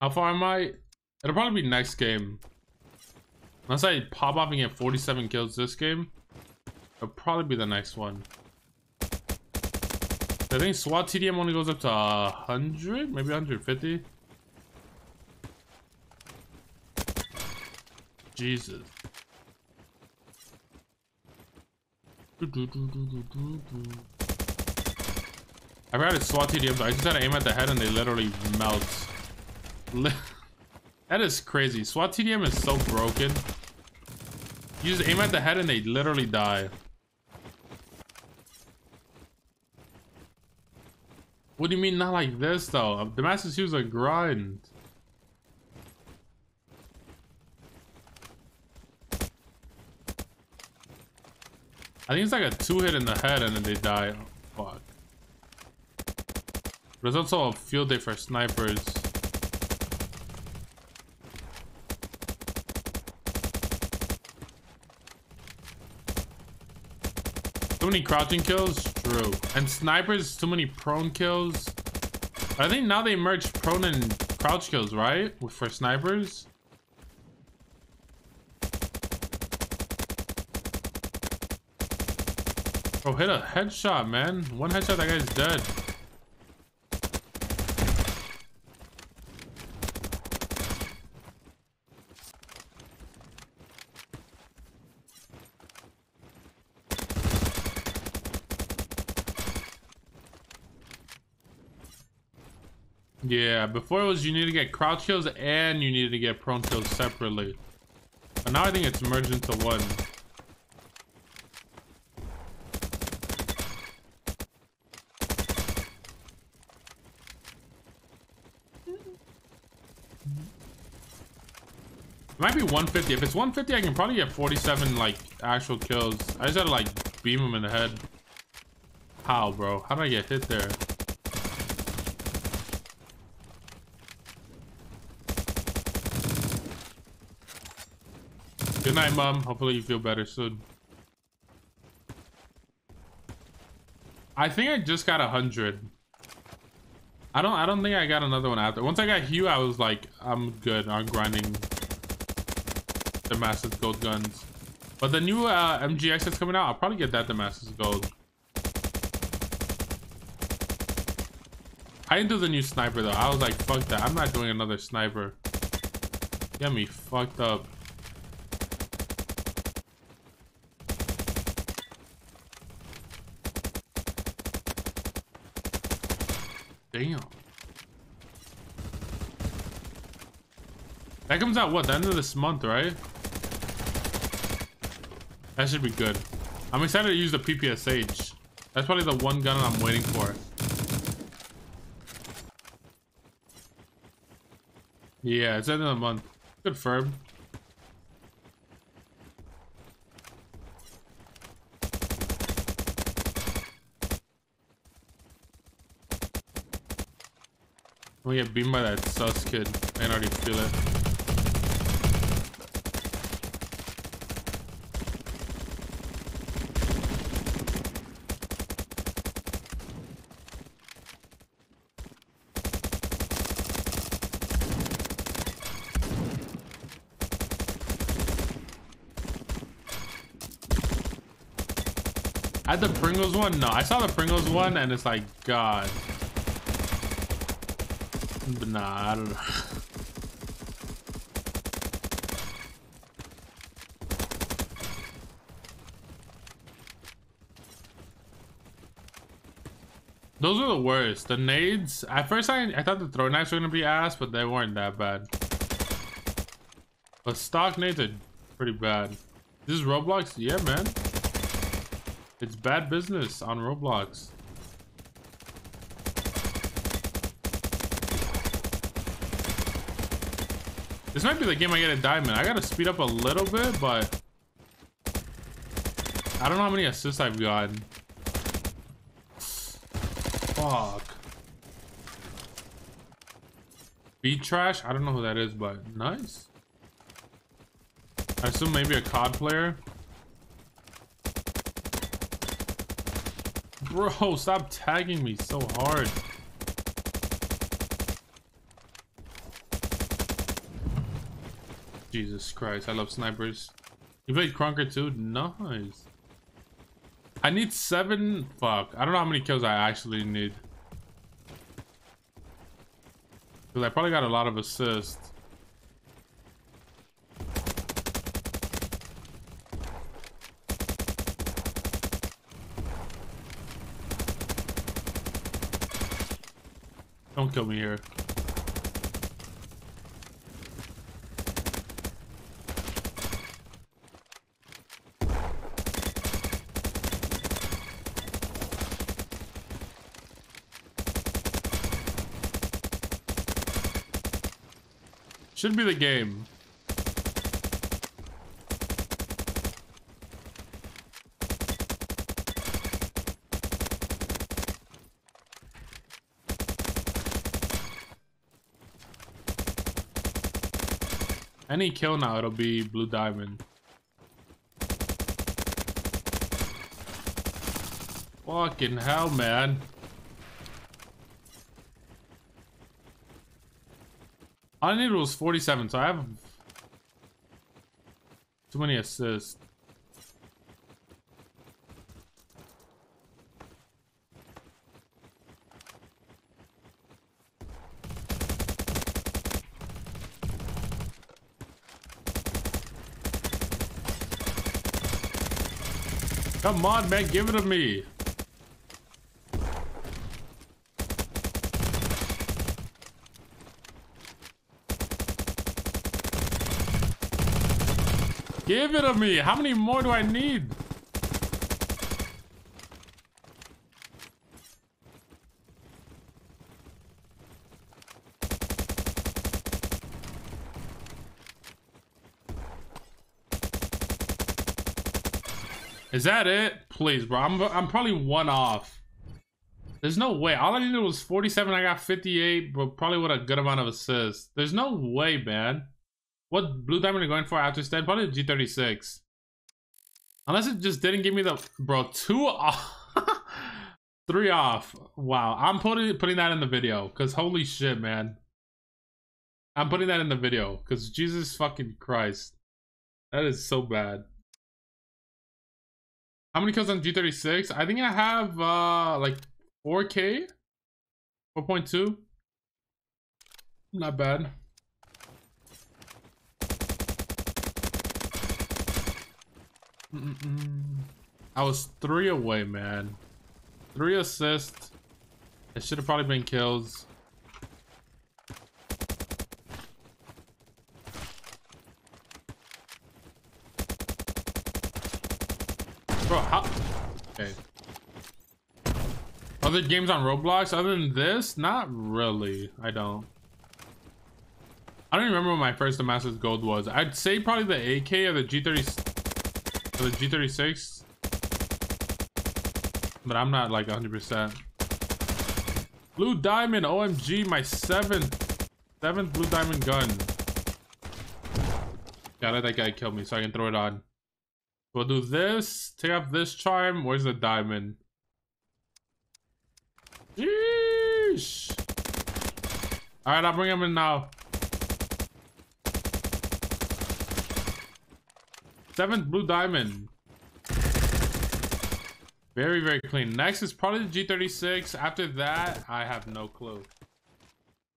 How far am I? It'll probably be next game. Unless I pop off and get 47 kills this game, it'll probably be the next one. I think SWAT TDM only goes up to 100, maybe 150. Jesus. I've had SWAT TDMs. I just had to aim at the head and they literally melt. that is crazy. SWAT TDM is so broken. You just aim at the head and they literally die. What do you mean not like this though? The Master use a grind. I think it's like a two hit in the head and then they die. Oh, fuck. There's also a field day for snipers. Too many crouching kills? True. And snipers, too many prone kills. I think now they merge prone and crouch kills, right? For snipers. Oh, hit a headshot, man. One headshot, that guy's dead. Yeah, before it was you need to get crouch kills and you needed to get prone kills separately. But now I think it's merged into one. It might be 150. If it's 150, I can probably get 47, like, actual kills. I just gotta, like, beam him in the head. How, bro? How did I get hit there? Good night, Mom. Hopefully you feel better soon. I think I just got a hundred. I don't I don't think I got another one after. Once I got Hue, I was like, I'm good on grinding Damascus gold guns. But the new uh, MGX that's coming out, I'll probably get that Damascus gold. I didn't do the new sniper though. I was like, fuck that. I'm not doing another sniper. Get me fucked up. That comes out what? The end of this month, right? That should be good. I'm excited to use the PPSH. That's probably the one gun I'm waiting for. Yeah, it's end of the month. Confirmed. We get beamed by that sus kid. I can already feel it. Had the Pringles one? No, I saw the Pringles one and it's like, God. But nah, I don't know. Those are the worst. The nades, at first I, I thought the throw knives were gonna be ass, but they weren't that bad. But stock nades are pretty bad. This is Roblox? Yeah, man. It's bad business on Roblox. This might be the game I get a diamond. I gotta speed up a little bit, but I don't know how many assists I've gotten. Fuck. Beat trash? I don't know who that is, but nice. I assume maybe a COD player. Bro, stop tagging me so hard. Jesus Christ, I love snipers. You played Krunker too? Nice. I need seven. Fuck. I don't know how many kills I actually need. Because I probably got a lot of assists. Don't kill me here. Should be the game. Any kill now, it'll be blue diamond. Fucking hell, man. All I needed was 47, so I have too many assists. Come on, man, give it to me. Give it to me. How many more do I need? Is that it? Please, bro. I'm, I'm probably one off. There's no way. All I needed was 47. I got 58, but probably with a good amount of assists. There's no way, man. What blue diamond are you going for after Sten? Probably the G36. Unless it just didn't give me the... Bro, two off. Three off. Wow. I'm putting putting that in the video. Because holy shit, man. I'm putting that in the video. Because Jesus fucking Christ. That is so bad. How many kills on G36? I think I have uh like 4k? 4.2? Not bad. Mm -mm. I was three away, man. Three assists. It should have probably been kills. Bro, how? Okay. Other games on Roblox other than this? Not really. I don't. I don't remember what my first Damascus Gold was. I'd say probably the AK or the G30 the G36. But I'm not like 100%. Blue Diamond, OMG, my seventh, seventh Blue Diamond gun. Yeah, let that guy kill me so I can throw it on. We'll do this, take off this charm. Where's the diamond? Yeesh. All right, I'll bring him in now. Seventh blue diamond. Very, very clean. Next is probably the G36. After that, I have no clue.